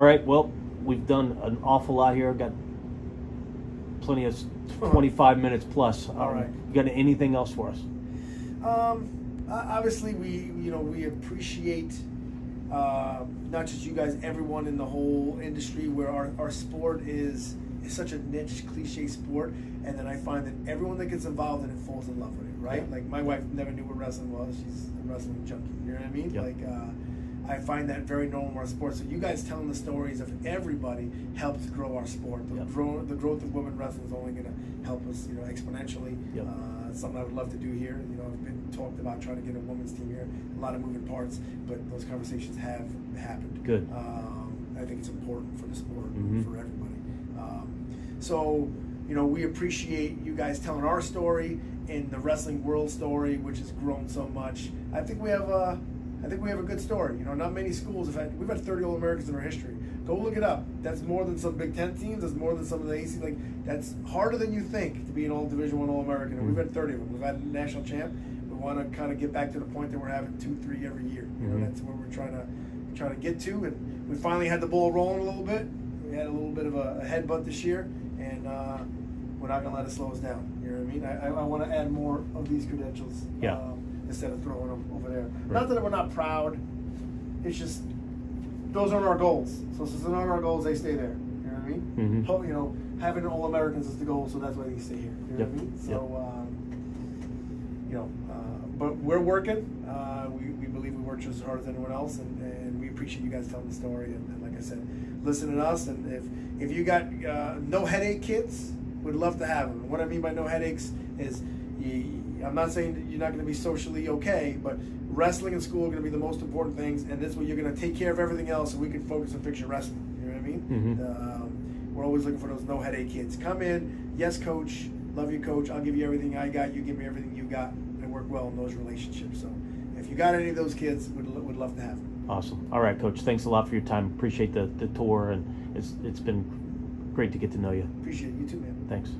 All right. Well, we've done an awful lot here. Got plenty of 25 minutes plus. Um, All right. You got anything else for us? Um, obviously, we you know we appreciate uh, not just you guys, everyone in the whole industry, where our, our sport is is such a niche, cliche sport, and then I find that everyone that gets involved in it falls in love with it. Right? Yeah. Like my wife never knew what wrestling was; she's a wrestling junkie. You know what I mean? Yeah. Like. Uh, I find that very normal in our sport. So you guys telling the stories of everybody helps grow our sport. The, Yeah. grow, the growth of women wrestling is only going to help us, you know, exponentially. Yeah. Uh, something I would love to do here. You know, I've been talked about trying to get a women's team here. A lot of moving parts, but those conversations have happened. Good. Um, I think it's important for the sport Mhm. for everybody. Um, so, you know, we appreciate you guys telling our story and the wrestling world story, which has grown so much. I think we have a, I think we have a good story. You know, not many schools have had. We've had 30 All Americans in our history. Go look it up. That's more than some Big Ten teams. That's more than some of the AC. Like that's harder than you think to be an All Division One All American. And we've had 30 of them. We've had a national champ. We want to kind of get back to the point that we're having two, three every year. You know, Mhm. that's where we're trying to trying to get to. And we finally had the ball rolling a little bit. We had a little bit of a, a headbutt this year, and uh, we're not gonna let it slow us down. You know what I mean? I, I, I want to add more of these credentials. Yeah. Um, instead of throwing them over there. Right. Not that we're not proud. It's just those aren't our goals. So since they're not our goals, they stay there. You know what I mean? Mhm. Ho- You know, having all Americans is the goal, so that's why they stay here. You know Yep. what I mean? Yep. So, um, you know, uh, but we're working. Uh, we, we believe we work just as hard as anyone else, and, and we appreciate you guys telling the story. And, and like I said, listening to us. And if if you got uh, no headache kids, we'd love to have them. What I mean by no headaches is, you, I'm not saying that you're not going to be socially okay, but wrestling and school are going to be the most important things, and this way you're going to take care of everything else, and we can focus on fixing wrestling. You know what I mean? Mhm. Um, we're always looking for those no headache kids. Come in, yes, coach, love you, coach. I'll give you everything I got. You give me everything you got, and work well in those relationships. So, if you got any of those kids, would would love to have them. Awesome. All right, Coach. Thanks a lot for your time. Appreciate the, the tour, and it's it's been great to get to know you. Appreciate it. you too, man. Thanks.